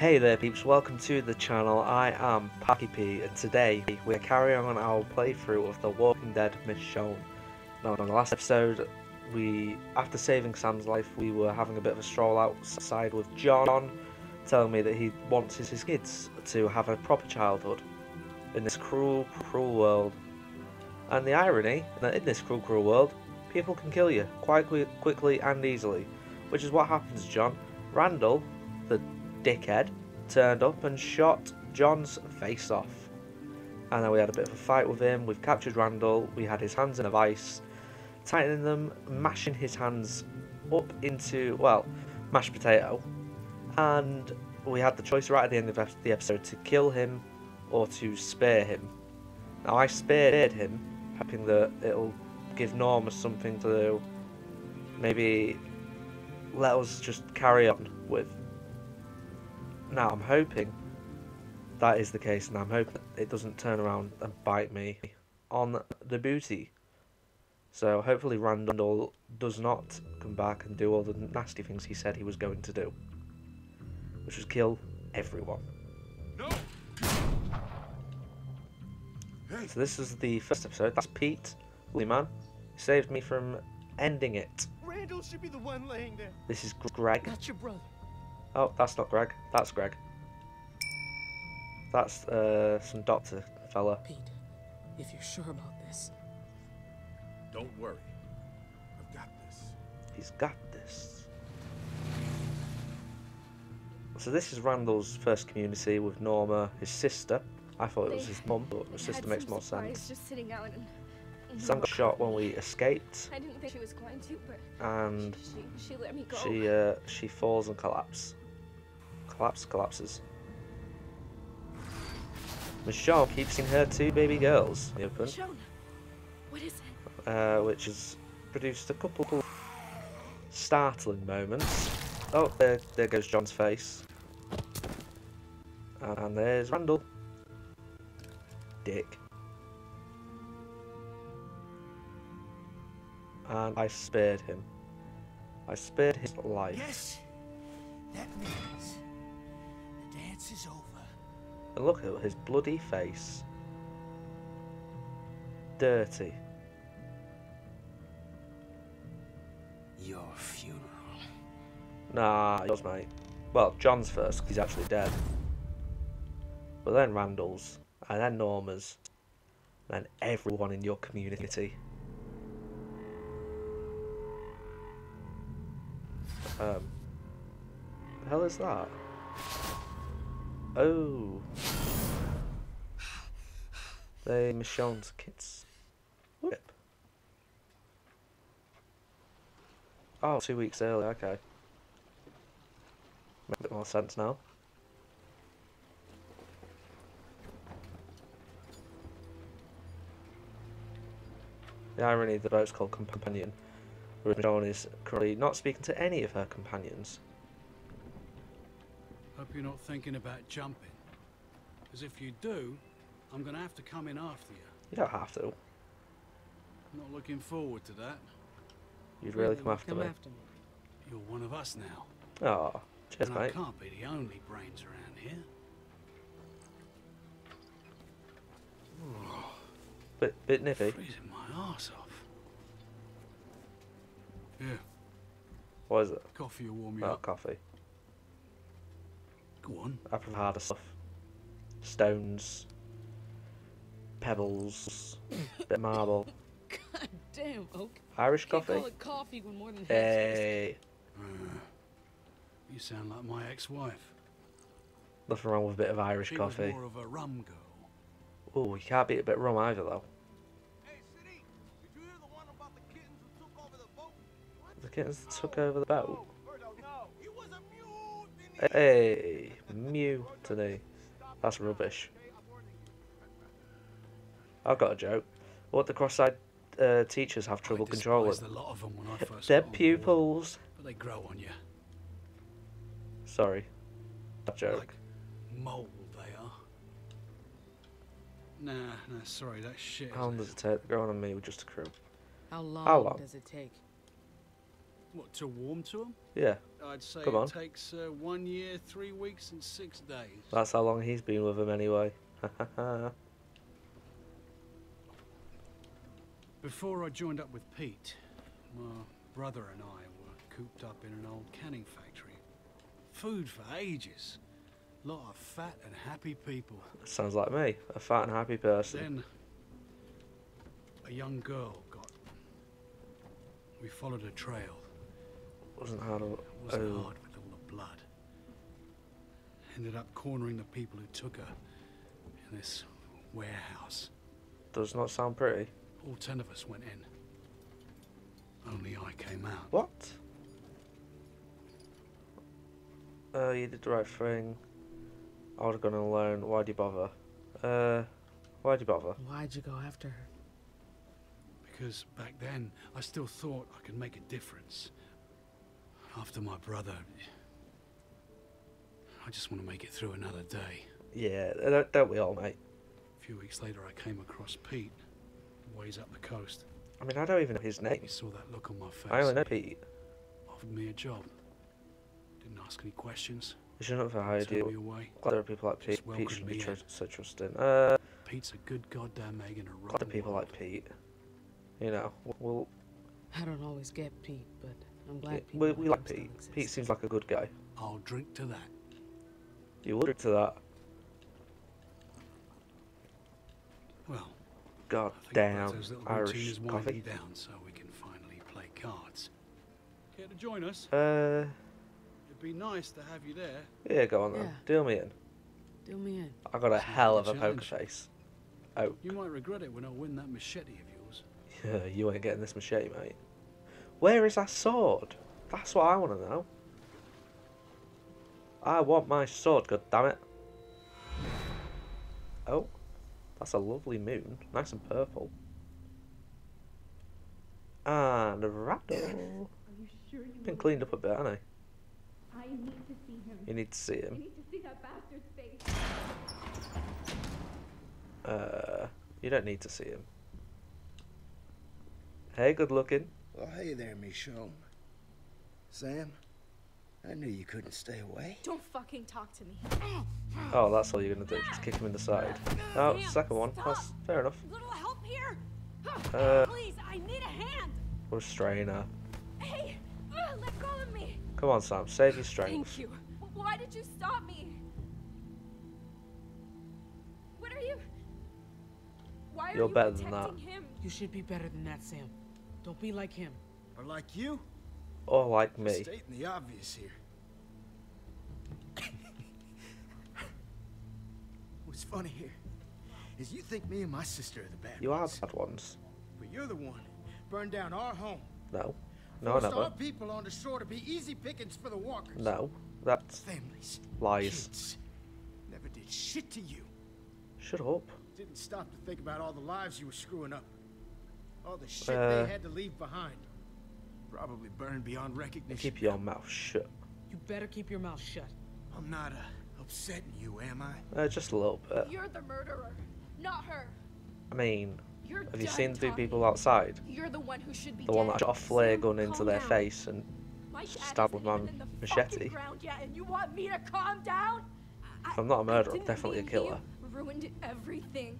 Hey there peeps, welcome to the channel, I am Parky P and today we're carrying on our playthrough of The Walking Dead Michonne. Now in the last episode, we, after saving Sam's life, we were having a bit of a stroll outside with John, telling me that he wants his, kids to have a proper childhood in this cruel, cruel world. And the irony, that in this cruel, cruel world, people can kill you quite qui quickly and easily, which is what happens John. Randall, dickhead turned up and shot John's face off. And then we had a bit of a fight with him. We've captured Randall. We had his hands in a vice, tightening them, mashing his hands up into, well, mashed potato. And we had the choice right at the end of the episode to kill him or to spare him. Now I spared him, hoping that it'll give Norma something to. Maybe let us just carry on with now I'm hoping that is the case and I'm hoping it doesn't turn around and bite me on the booty. So hopefully Randall does not come back and do all the nasty things he said he was going to do. Which was kill everyone. No. So this is the first episode. That's Pete. Lovely man. He saved me from ending it. Randall should be the one laying there. This is Greg. That's your brother. Oh, that's not Greg. That's Greg. That's uh, some doctor fella. Pete, if you're sure about this. Don't worry. I've got this. He's got this. So this is Randall's first community with Norma, his sister. I thought it was his mum, but his sister makes more sense. Just sitting out and, and Sam got shot when we escaped. I didn't think she was going to, but and she, she let me go. She uh, she falls and collapses. Collapse collapses. Michonne keeps seeing her two baby girls in the open. Michonne, what is it? Uh, which has produced a couple of startling moments. Oh, there, there goes John's face. And there's Randall. Dick. And I spared him. I spared his life. Yes, that means the dance is over. And look at his bloody face. Dirty. Your funeral. Nah, yours, mate. Well, John's first, because he's actually dead. But then Randall's, and then Norma's, and then everyone in your community. Um, the hell is that? Oh. They Michonne's kids. Whip. Oh, two weeks early, okay. Make a bit more sense now. The irony the boat's called Companion, Michonne is currently not speaking to any of her companions. Hope you're not thinking about jumping. Because if you do, I'm going to have to come in after you. You don't have to. I'm not looking forward to that. You'd really come after me. after me. You're one of us now. Oh, cheers, and I mate. can't be the only brains around here. Bit, bit nippy. Freezing my arse off. Yeah, What is it? coffee will warm you Oh, up. coffee. Go on. I prefer harder stuff. Stones. Pebbles. bit of marble. God damn, Oak. Irish coffee? call it coffee when more than Hey. Uh, you sound like my ex-wife. Nothing wrong with a bit of Irish She coffee. was more of a rum girl. Oh, you can't beat a bit of rum either, though. The took over the boat. Berto, no. It a mutiny. Hey, mutiny. That's rubbish. I've got a joke. What the cross-eyed uh, teachers have trouble I controlling? despised lot of them when I first Their got board, pupils. But they grow on you. Sorry. That joke. Like mold they are. Nah, nah, sorry, that shit. How long does it take growing on me with just a crew? How long, How long? does it take? What, to warm to them? Yeah, I'd say Come it on. takes uh, one year, three weeks, and six days. that's how long he's been with him anyway. Before I joined up with Pete, my brother and I were cooped up in an old canning factory. Food for ages. Lot of fat and happy people. Sounds like me, a fat and happy person. Then a young girl got. We followed a trail. Wasn't hard. It wasn't Oh, hard with all the blood. Ended up cornering the people who took her in this warehouse. does not sound pretty. All ten of us went in. Only I came out. What? Uh, you did the right thing. I would have gone alone. Why'd you bother? Uh, why'd you bother? Why'd you go after her? Because back then, I still thought I could make a difference. After my brother, I just want to make it through another day. Yeah, don't, don't we all, mate? A few weeks later, I came across Pete, ways up the coast. I mean, I don't even know his name. He saw that look on my face. I only know Pete. Offered me a job. Didn't ask any questions. He shouldn't have hired Sent me you. away. Glad there are people like Pete. Just Pete welcomed should be tr- so trusting. Uh, Pete's a good goddamn egg in a glad rotten there are people world. like Pete. You know, we'll, I don't always get Pete, but I'm glad yeah, people we, we like Pete. exist. Pete seems like a good guy. I'll drink to that. You will drink to that. Well, God I damn, Berto's little routine Irish is coffee. down, so we can finally play cards. Care to join us? Uh, It'd be nice to have you there. yeah, go on then. Yeah. Deal me in. Deal me in. I got a Sounds like hell of a poker face. Oh, You might regret it when I win that machete of yours. yeah, you ain't getting this machete, mate. Where is that sword? That's what I want to know. I want my sword, god damn it. Oh, that's a lovely moon, nice and purple. And a rattle. Are you sure you Been cleaned up a bit, hasn't I need to see him. You need to see I him. need to see that bastard's face. Uh, you don't need to see him. Hey, good looking. Well, hey there, Michonne. Sam, I knew you couldn't stay away. Don't fucking talk to me. Oh, that's all you're gonna do. Just kick him in the side. Oh, Sam, second one. stop. That's fair enough. Little help here? Uh, Please, I need a hand. Restrain her. Hey, uh, let go of me. Come on, Sam. Save your strength. Thank you. Why did you stop me? What are you? Why are You're you better than that. him? You should be better than that, Sam. Don't be like him. Or like you? Or like me. Stating the obvious here. What's funny here is you think me and my sister are the bad You are ones, bad ones. but you're the one burned down our home. No. No, forced never. our people on the shore to be easy pickings for the walkers. No. That's Families, lies. kids, never did shit to you. Shut up. Didn't stop to think about all the lives you were screwing up. All the shit Uh, they had to leave behind. Probably burned beyond recognition. Keep your mouth shut. You better keep your mouth shut. I'm not uh, upsetting you, am I? Uh, just a little bit. You're the murderer, not her. I mean, You're have you seen the two people outside? You're the one who should be The one dead. that shot a flare gun into calm their down. face and My dad stabbed with my in the machete. yet, and you want me to calm down? I, If I'm not a murderer, I'm definitely a killer. Ruined everything.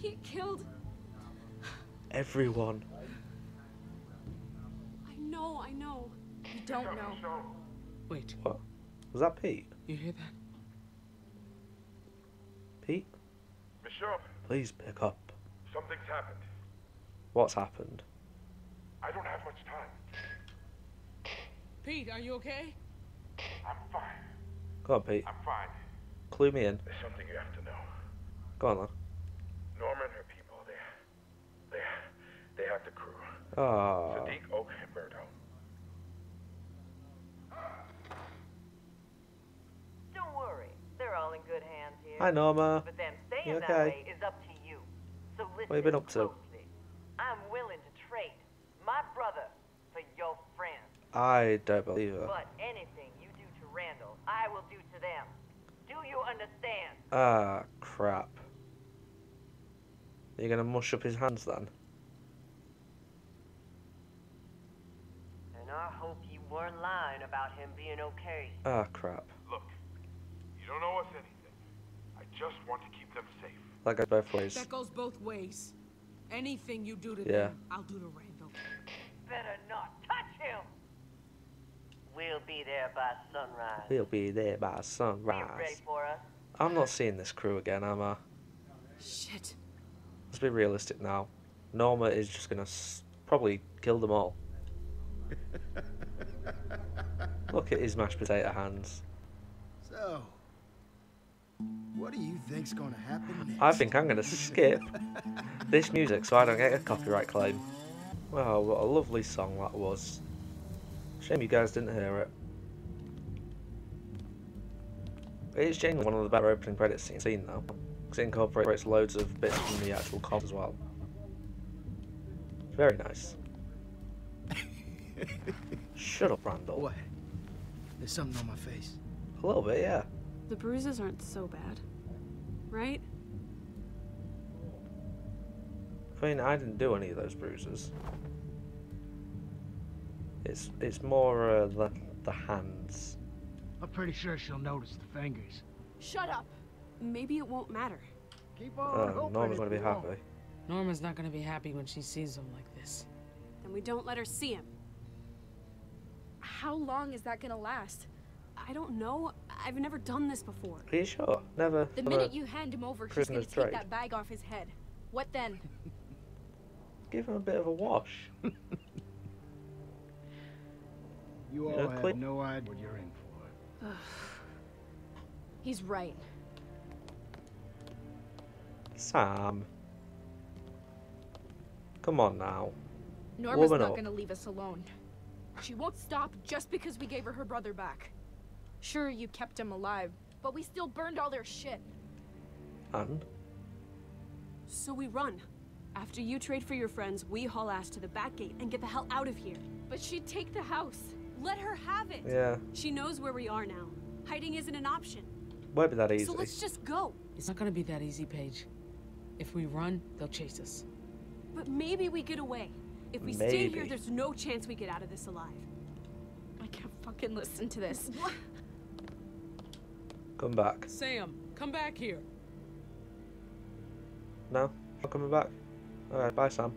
He killed. everyone. I know, I know. You don't know. Wait, What? Was that Pete? you hear that? Pete? Michonne, Please pick up. something's happened. What's happened? I don't have much time. Pete, are you okay? I'm fine. Go on, Pete. I'm fine. Clue me in. There's something you have to know. Go on then. Norma and her people, they, they, they have the crew. Ah. Sadiq, Oak, and Berto. Don't worry, they're all in good hands here. Hi, Norma. But them staying You that okay? way is up to you. So listen What you been up to? closely. I'm willing to trade my brother for your friend. I don't believe her. But anything you do to Randall, I will do to them. Do you understand? Ah, crap. You're gonna mush up his hands then? Were lying about him being okay. Ah, crap. Look, you don't owe us anything. I just want to keep them safe. That goes both ways. That goes both ways. Anything you do to Yeah. them, I'll do to Randall. Better not touch him. We'll be there by sunrise. We'll be there by Be ready sunrise. for us. I'm not seeing this crew again, am I? Shit. Let's be realistic now. Norma is just gonna s- probably kill them all. Look at his mashed potato hands. So, what do you think's gonna happen next? I think I'm gonna skip this music so I don't get a copyright claim. Wow, what a lovely song that was. Shame you guys didn't hear it. It's genuinely one of the better opening credits scenes seen though, because it incorporates loads of bits from the actual comp as well. Very nice. Shut up, Randall. What? There's something on my face. A little bit, yeah. The bruises aren't so bad. Right? I mean, I didn't do any of those bruises. It's it's more uh, the the hands. I'm pretty sure she'll notice the fingers. Shut up. Maybe it won't matter. Keep on Oh, Norma's gonna be happy. Norma's not gonna be happy when she sees him like this. Then we don't let her see him. How long is that gonna last? I don't know. I've never done this before. Are you sure? Never. The minute you hand him over, he's gonna prisoner's take that bag off his head. What then? Give him a bit of a wash. You all Yeah, have quick. no idea what you're in for. He's right. Sam. Come on now. Norma's Woman not up. gonna leave us alone. She won't stop just because we gave her her brother back. Sure, you kept him alive, but we still burned all their shit. And So we run. After you trade for your friends, we haul ass to the back gate and get the hell out of here. But she'd take the house. Let her have it. yeah, She knows where we are now. Hiding isn't an option. won't be that easy. So let's just go. It's not gonna be that easy, Paige. If we run, they'll chase us. But maybe we get away. If we stay here, there's no chance we get out of this alive. I can't fucking listen to this. Come back. Sam, come back here. No, not coming back. All right, bye, Sam.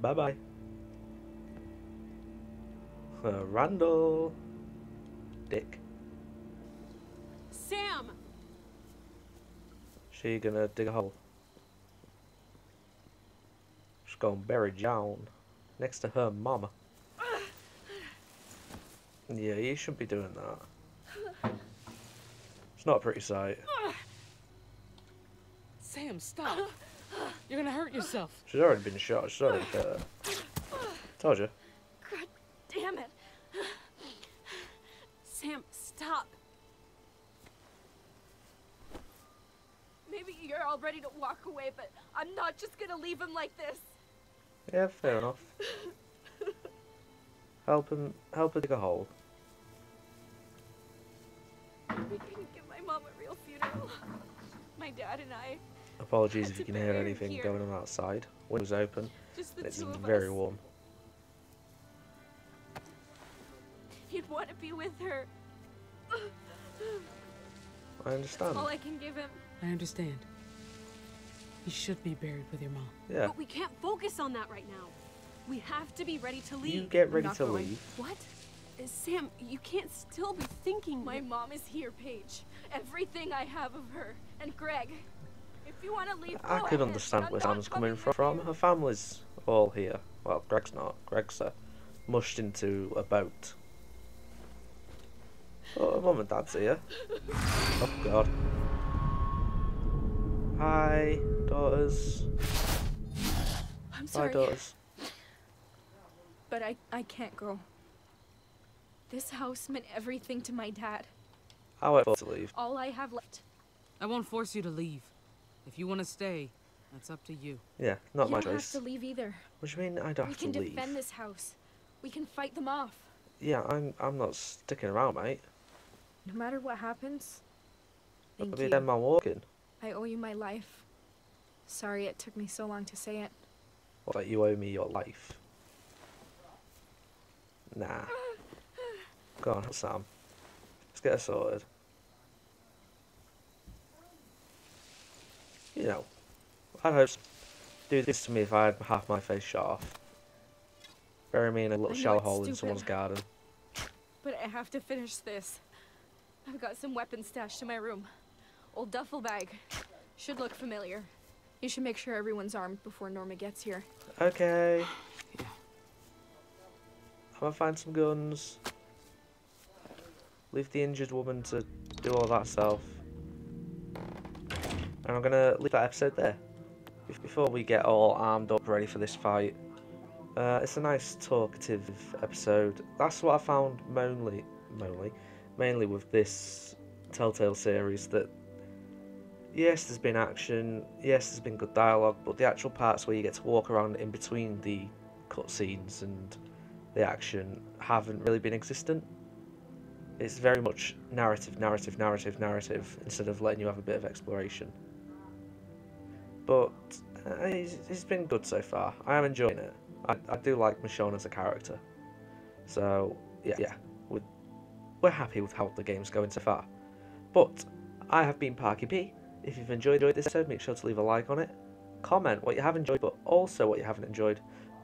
Bye bye. Uh, Randall. Dick. Sam! She gonna dig a hole. She's gonna bury John next to her mama. Yeah, you shouldn't be doing that. It's not a pretty sight. Sam, stop. You're gonna hurt yourself. She's already been shot. She's already hurt. Told you. God damn it. Sam, stop. Maybe you're all ready to walk away, but I'm not just gonna leave him like this. Yeah, fair enough. Help him. Help her dig a hole. We couldn't give my mom a real funeral. My dad and I, Apologies if you can hear anything here. going on outside. Windows open. just the and It's two of very us. warm. He'd want to be with her. I understand. All I can give him. I understand. You should be buried with your mom. Yeah. But we can't focus on that right now. We have to be ready to leave. You get ready to going. leave. What? Uh, Sam, you can't still be thinking. My mom is here, Paige. Everything I have of her. And Greg. If you want to leave, I go can ahead, understand where Sam's coming with from. Her family's all here. Well, Greg's not. Greg's uh, mushed into a boat. Oh, her mum and dad's here. Oh God. Hi, daughters. I'm Hi, sorry, daughters. but I, I can't go. This house meant everything to my dad. I wait for her to leave. All I have left. I won't force you to leave. If you want to stay, that's up to you. Yeah, not you my don't choice. have to leave either. What do you mean I don't We have can to leave? We can defend this house. We can fight them off. Yeah, I'm. I'm not sticking around, mate. No matter what happens. I'll be a you. dead man walking. I owe you my life. Sorry it took me so long to say it. What, like you owe me your life? Nah. Go on, Sam. Let's get her sorted. You know, I'd hope do this to me if I had half my face shot off. Bury me in a little shallow hole in someone's garden. But I have to finish this. I've got some weapons stashed in my room. Old duffel bag. Should look familiar. You should make sure everyone's armed before Norma gets here. Okay. I'm gonna find some guns. Leave the injured woman to do all that self. And I'm gonna leave that episode there. Before we get all armed up ready for this fight. Uh, it's a nice talkative episode. That's what I found mainly, mainly, mainly with this Telltale series that yes, there's been action, yes, there's been good dialogue, but the actual parts where you get to walk around in between the cutscenes and the action haven't really been existent. It's very much narrative, narrative, narrative, narrative, instead of letting you have a bit of exploration. But uh, it's, it's been good so far. I am enjoying it. I, I do like Michonne as a character. So, yeah, yeah, we're, we're happy with how the game's going so far. But I have been Parky P. If you've enjoyed this episode, make sure to leave a like on it. Comment what you have enjoyed, but also what you haven't enjoyed.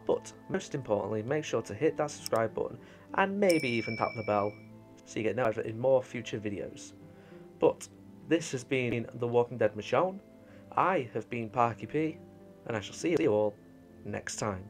But most importantly, make sure to hit that subscribe button and maybe even tap the bell so you get notified in more future videos. But this has been The Walking Dead Michonne. I have been Parky P, and I shall see you all next time.